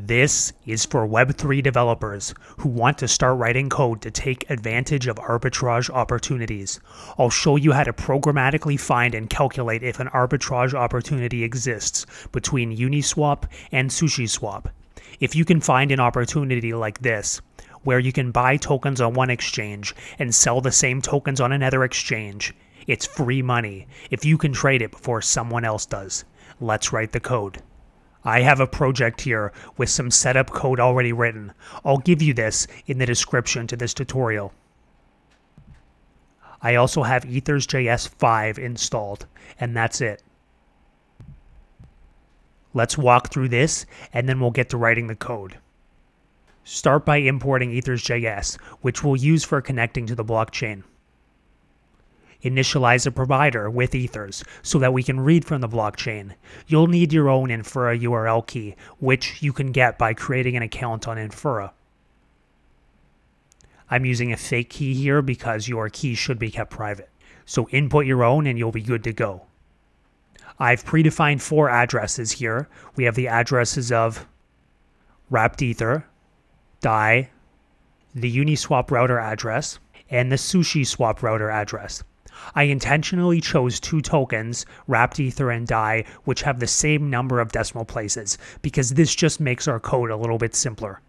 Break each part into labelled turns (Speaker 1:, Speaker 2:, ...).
Speaker 1: This is for Web3 developers who want to start writing code to take advantage of arbitrage opportunities. I'll show you how to programmatically find and calculate if an arbitrage opportunity exists between Uniswap and SushiSwap. If you can find an opportunity like this, where you can buy tokens on one exchange and sell the same tokens on another exchange, it's free money if you can trade it before someone else does. Let's write the code. I have a project here with some setup code already written. I'll give you this in the description to this tutorial. I also have Ethers.js 5 installed, and that's it. Let's walk through this, and then we'll get to writing the code. Start by importing Ethers.js, which we'll use for connecting to the blockchain initialize a provider with Ethers so that we can read from the blockchain. You'll need your own Infura URL key, which you can get by creating an account on Infura. I'm using a fake key here because your key should be kept private. So input your own and you'll be good to go. I've predefined four addresses here. We have the addresses of wrapped ether, DAI, the Uniswap router address, and the SushiSwap router address. I intentionally chose two tokens, wrapped ether and DAI, which have the same number of decimal places, because this just makes our code a little bit simpler.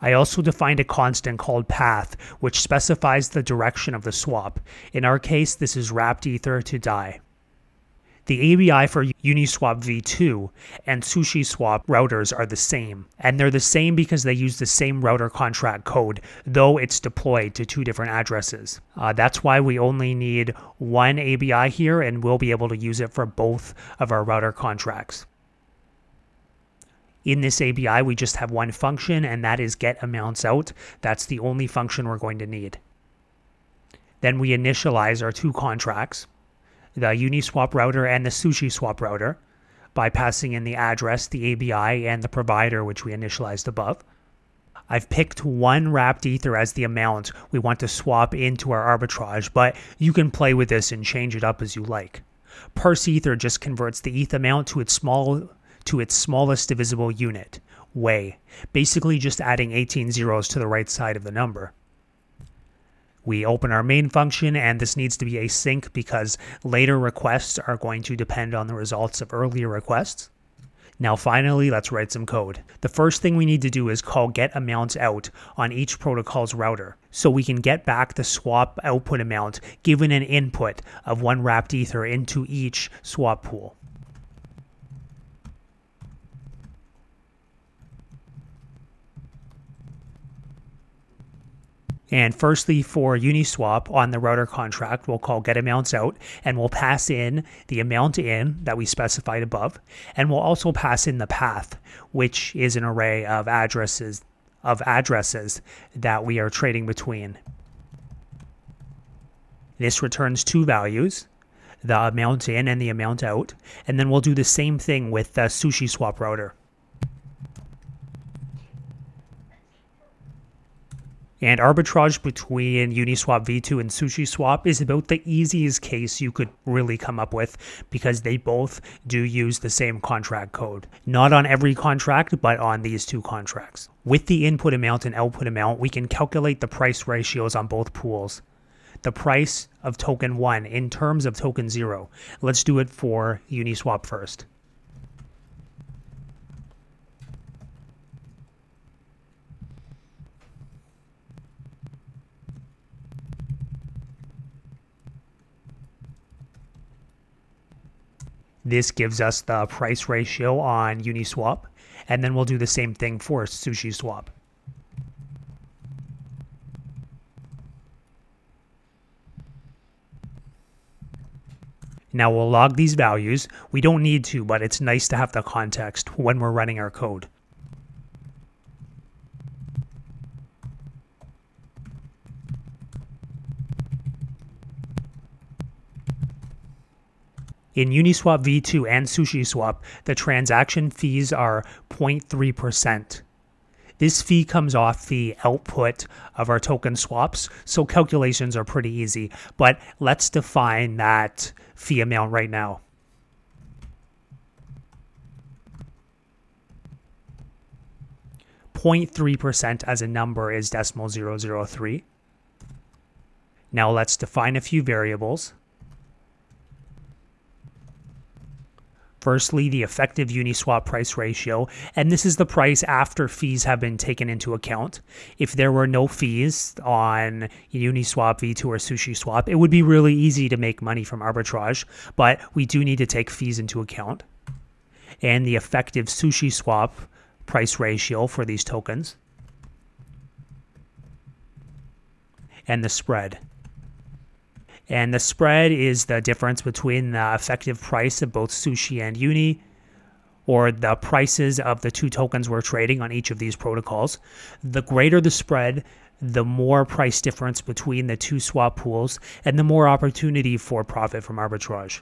Speaker 1: I also defined a constant called path, which specifies the direction of the swap. In our case, this is wrapped ether to DAI. The ABI for Uniswap v2 and SushiSwap routers are the same, and they're the same because they use the same router contract code, though it's deployed to two different addresses. Uh, that's why we only need one ABI here, and we'll be able to use it for both of our router contracts. In this ABI, we just have one function, and that is get amounts out. That's the only function we're going to need. Then we initialize our two contracts the Uniswap router and the SushiSwap router by passing in the address, the ABI, and the provider, which we initialized above. I've picked one wrapped ether as the amount we want to swap into our arbitrage, but you can play with this and change it up as you like. Parse ether just converts the ETH amount to its small to its smallest divisible unit, Wei, basically just adding 18 zeros to the right side of the number. We open our main function and this needs to be async because later requests are going to depend on the results of earlier requests. Now finally, let's write some code. The first thing we need to do is call get amounts out on each protocol's router so we can get back the swap output amount given an input of one wrapped ether into each swap pool. And firstly, for Uniswap on the router contract, we'll call get amounts out and we'll pass in the amount in that we specified above. And we'll also pass in the path, which is an array of addresses of addresses that we are trading between. This returns two values, the amount in and the amount out. And then we'll do the same thing with the SushiSwap router. And arbitrage between Uniswap v2 and SushiSwap is about the easiest case you could really come up with because they both do use the same contract code. Not on every contract, but on these two contracts. With the input amount and output amount, we can calculate the price ratios on both pools. The price of token 1 in terms of token 0. Let's do it for Uniswap first. This gives us the price ratio on Uniswap, and then we'll do the same thing for SushiSwap. Now we'll log these values. We don't need to, but it's nice to have the context when we're running our code. In Uniswap v2 and SushiSwap, the transaction fees are 0.3%. This fee comes off the output of our token swaps, so calculations are pretty easy. But let's define that fee amount right now. 0.3% as a number is decimal 003. Now let's define a few variables. Firstly, the effective Uniswap price ratio, and this is the price after fees have been taken into account. If there were no fees on Uniswap, V2, or SushiSwap, it would be really easy to make money from arbitrage, but we do need to take fees into account. And the effective SushiSwap price ratio for these tokens. And the spread. And the spread is the difference between the effective price of both sushi and uni, or the prices of the two tokens we're trading on each of these protocols. The greater the spread, the more price difference between the two swap pools, and the more opportunity for profit from arbitrage.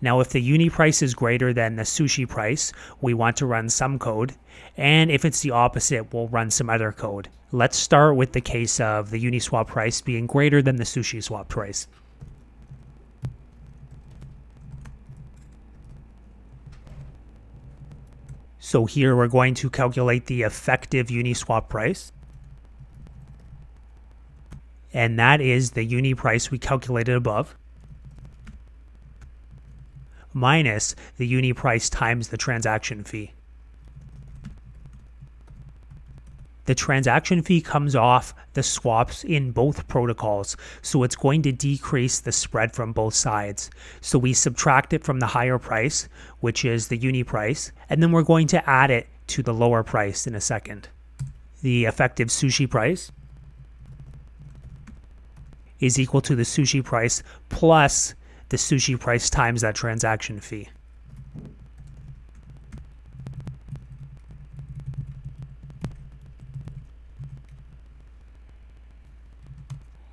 Speaker 1: Now, if the uni price is greater than the sushi price, we want to run some code. And if it's the opposite, we'll run some other code. Let's start with the case of the Uniswap price being greater than the SushiSwap price. So here we're going to calculate the effective Uniswap price. And that is the uni price we calculated above minus the uni price times the transaction fee. The transaction fee comes off the swaps in both protocols, so it's going to decrease the spread from both sides. So we subtract it from the higher price, which is the uni price, and then we're going to add it to the lower price in a second. The effective sushi price is equal to the sushi price plus the sushi price times that transaction fee.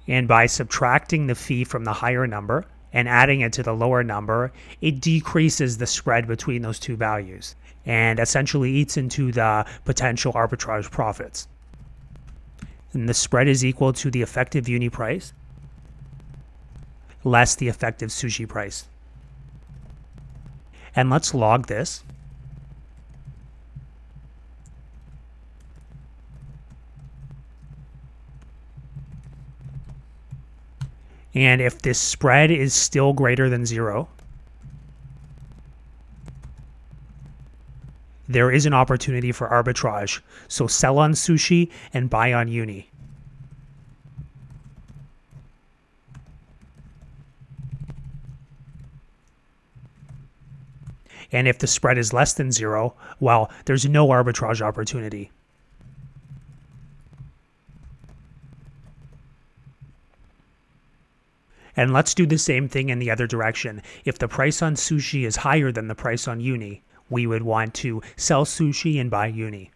Speaker 1: And by subtracting the fee from the higher number and adding it to the lower number, it decreases the spread between those two values and essentially eats into the potential arbitrage profits. And the spread is equal to the effective uni price less the effective sushi price. And let's log this. And if this spread is still greater than zero, there is an opportunity for arbitrage. So sell on sushi and buy on uni. And if the spread is less than zero, well, there's no arbitrage opportunity. And let's do the same thing in the other direction. If the price on sushi is higher than the price on uni, we would want to sell sushi and buy uni.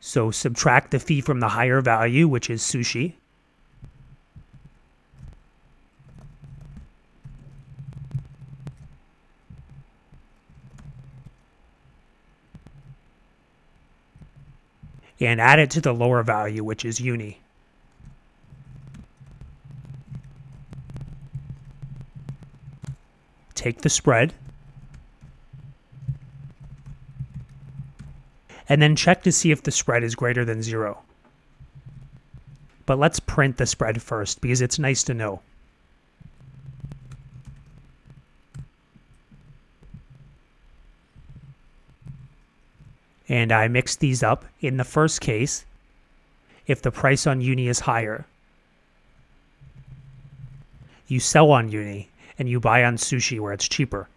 Speaker 1: So subtract the fee from the higher value, which is sushi, and add it to the lower value, which is uni. Take the spread, and then check to see if the spread is greater than zero. But let's print the spread first because it's nice to know. And I mix these up. In the first case, if the price on uni is higher, you sell on uni and you buy on sushi where it's cheaper.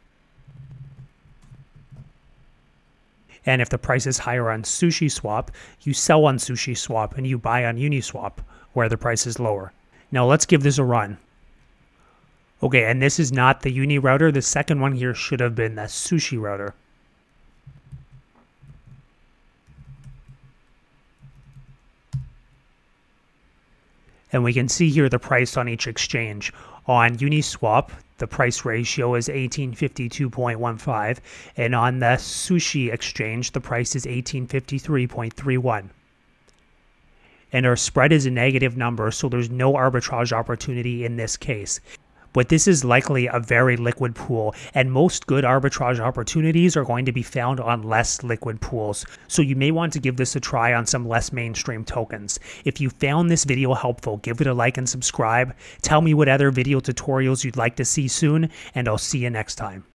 Speaker 1: And if the price is higher on SushiSwap, you sell on SushiSwap and you buy on Uniswap where the price is lower. Now let's give this a run. Okay, and this is not the Uni router. The second one here should have been the Sushi router. And we can see here the price on each exchange. On Uniswap, the price ratio is 1852.15, and on the Sushi exchange, the price is 1853.31. And our spread is a negative number, so there's no arbitrage opportunity in this case. But this is likely a very liquid pool, and most good arbitrage opportunities are going to be found on less liquid pools. So you may want to give this a try on some less mainstream tokens. If you found this video helpful, give it a like and subscribe. Tell me what other video tutorials you'd like to see soon, and I'll see you next time.